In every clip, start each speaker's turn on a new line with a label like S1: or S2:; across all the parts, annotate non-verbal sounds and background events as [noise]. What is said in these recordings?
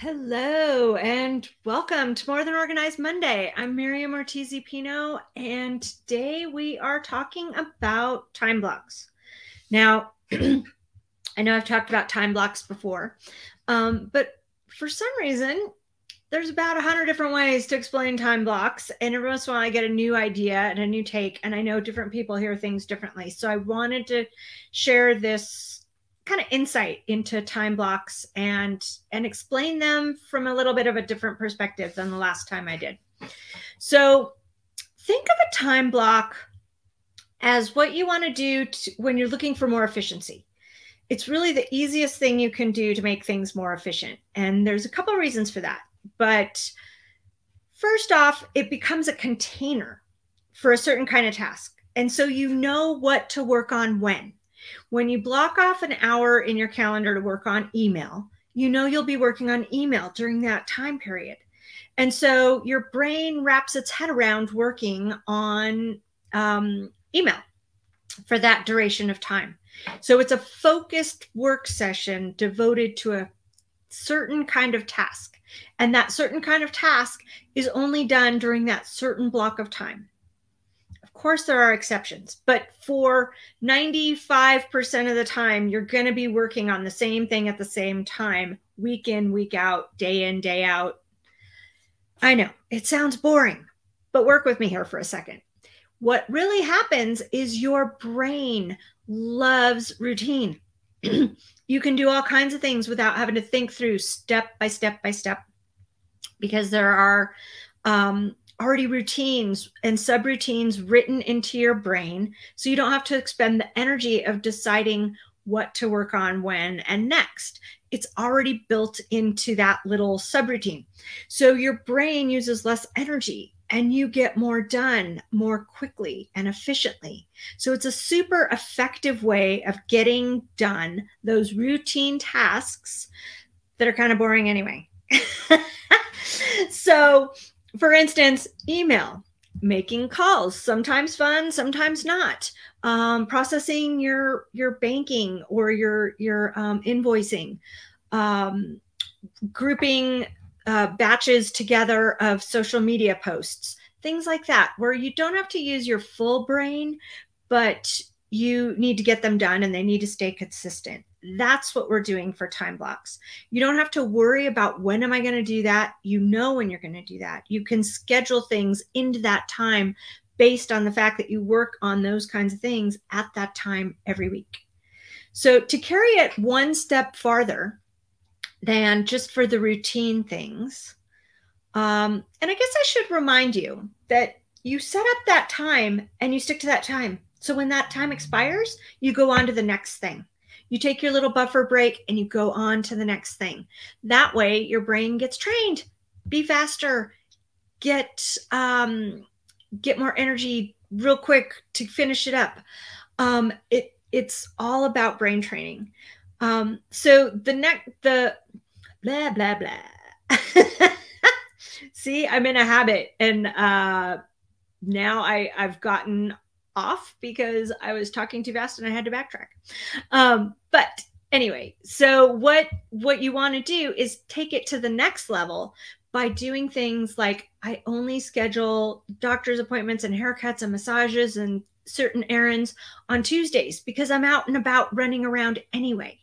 S1: Hello and welcome to More Than Organized Monday. I'm Miriam Ortiz Pino, and today we are talking about time blocks. Now, [clears throat] I know I've talked about time blocks before, um, but for some reason, there's about a hundred different ways to explain time blocks, and every once in a while I get a new idea and a new take, and I know different people hear things differently. So I wanted to share this kind of insight into time blocks and and explain them from a little bit of a different perspective than the last time I did. So think of a time block as what you want to do when you're looking for more efficiency. It's really the easiest thing you can do to make things more efficient. And there's a couple of reasons for that. But first off, it becomes a container for a certain kind of task. And so you know what to work on when. When you block off an hour in your calendar to work on email, you know you'll be working on email during that time period. And so your brain wraps its head around working on um, email for that duration of time. So it's a focused work session devoted to a certain kind of task. And that certain kind of task is only done during that certain block of time course there are exceptions but for 95% of the time you're going to be working on the same thing at the same time week in week out day in day out. I know it sounds boring but work with me here for a second. What really happens is your brain loves routine. [clears throat] You can do all kinds of things without having to think through step by step by step because there are um, already routines and subroutines written into your brain so you don't have to expend the energy of deciding what to work on when and next. It's already built into that little subroutine. So your brain uses less energy and you get more done more quickly and efficiently. So it's a super effective way of getting done those routine tasks that are kind of boring anyway. [laughs] So for instance, email, making calls, sometimes fun, sometimes not. Um, processing your your banking or your your um, invoicing, um, grouping uh, batches together of social media posts, things like that, where you don't have to use your full brain, but you need to get them done and they need to stay consistent. That's what we're doing for time blocks. You don't have to worry about when am I going to do that? You know when you're going to do that. You can schedule things into that time based on the fact that you work on those kinds of things at that time every week. So to carry it one step farther than just for the routine things, um, and I guess I should remind you that you set up that time and you stick to that time. So when that time expires, you go on to the next thing. You take your little buffer break and you go on to the next thing. That way, your brain gets trained. Be faster. Get um, get more energy real quick to finish it up. Um, it it's all about brain training. Um, so the next the blah blah blah. [laughs] See, I'm in a habit, and uh, now I I've gotten off because I was talking too fast and I had to backtrack. Um, but anyway, so what what you want to do is take it to the next level by doing things like I only schedule doctor's appointments and haircuts and massages and certain errands on Tuesdays because I'm out and about running around anyway.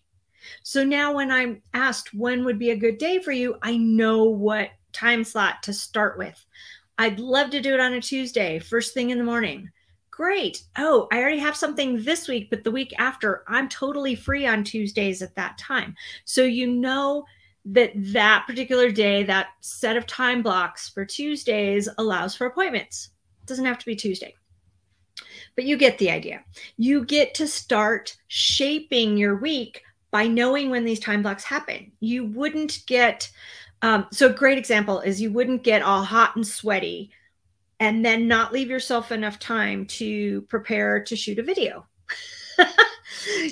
S1: So now when I'm asked when would be a good day for you, I know what time slot to start with. I'd love to do it on a Tuesday, first thing in the morning great. Oh, I already have something this week, but the week after, I'm totally free on Tuesdays at that time. So you know that that particular day, that set of time blocks for Tuesdays allows for appointments. It doesn't have to be Tuesday. But you get the idea. You get to start shaping your week by knowing when these time blocks happen. You wouldn't get, um, so a great example is you wouldn't get all hot and sweaty and then not leave yourself enough time to prepare to shoot a video. [laughs]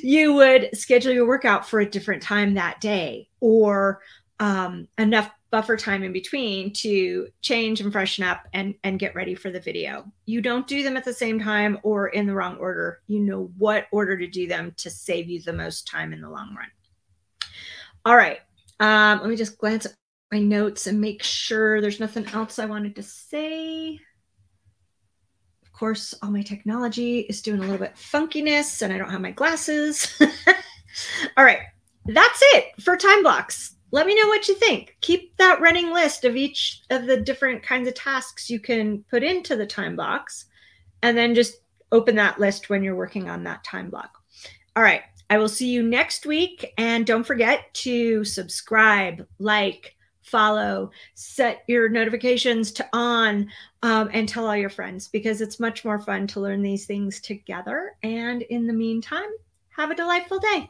S1: you would schedule your workout for a different time that day or um, enough buffer time in between to change and freshen up and, and get ready for the video. You don't do them at the same time or in the wrong order. You know what order to do them to save you the most time in the long run. All right. Um, let me just glance at my notes and make sure there's nothing else I wanted to say. Of course, all my technology is doing a little bit funkiness and I don't have my glasses. [laughs] all right, that's it for time blocks. Let me know what you think. Keep that running list of each of the different kinds of tasks you can put into the time blocks and then just open that list when you're working on that time block. All right, I will see you next week. And don't forget to subscribe, like, follow, set your notifications to on, um, and tell all your friends because it's much more fun to learn these things together. And in the meantime, have a delightful day.